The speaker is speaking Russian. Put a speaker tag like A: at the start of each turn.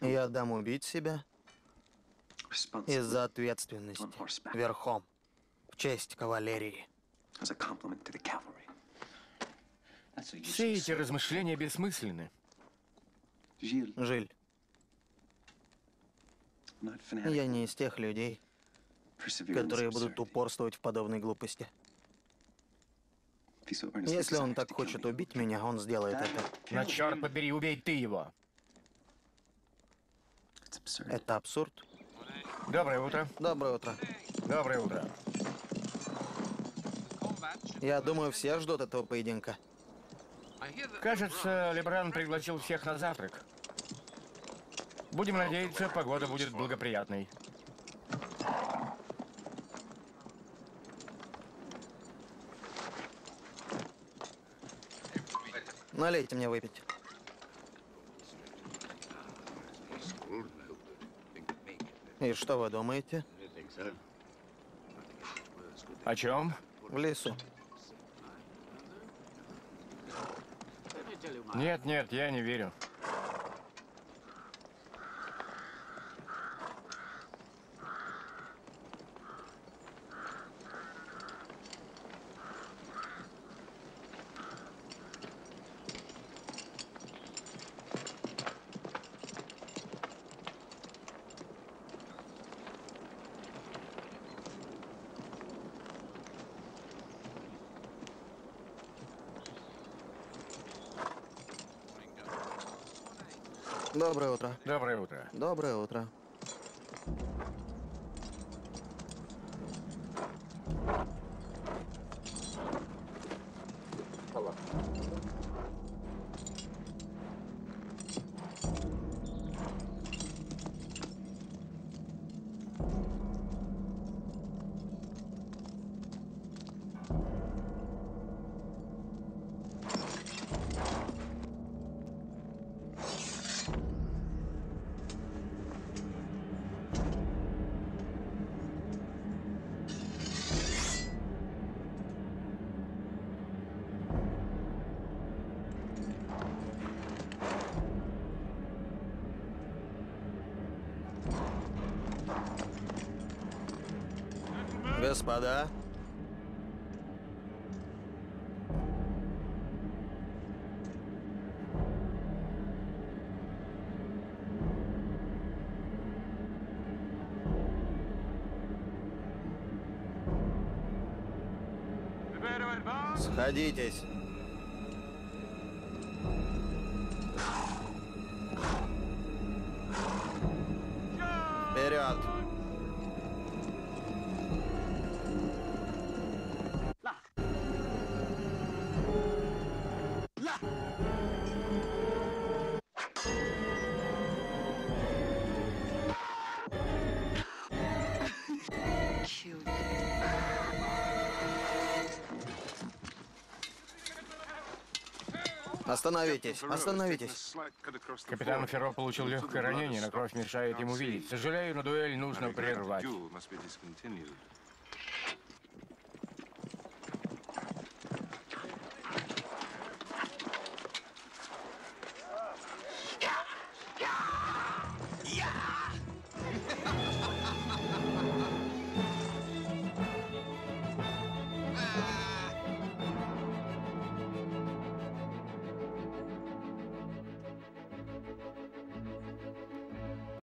A: Я дам убить себя из-за ответственности. Верхом. В честь кавалерии.
B: Все эти размышления бессмысленны.
A: Жиль, я не из тех людей, которые будут упорствовать в подобной глупости. Если он так хочет убить меня, он сделает это.
B: На черт побери, убей ты его.
A: Это абсурд.
B: Доброе утро.
A: Доброе утро.
B: Доброе утро.
A: Я думаю, все ждут этого поединка.
B: Кажется, Лебран пригласил всех на завтрак. Будем надеяться, погода будет благоприятной.
A: Налейте мне выпить. И что вы думаете?
B: О чем?
A: В лесу.
B: Нет, нет, я не верю.
A: Доброе утро.
B: Доброе утро.
A: Доброе утро. Господа, сходитесь. hayatım. Остановитесь, остановитесь.
B: Капитан Ферро получил легкое ранение, но кровь мешает ему видеть. Сожалею, но дуэль нужно прервать.